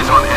is on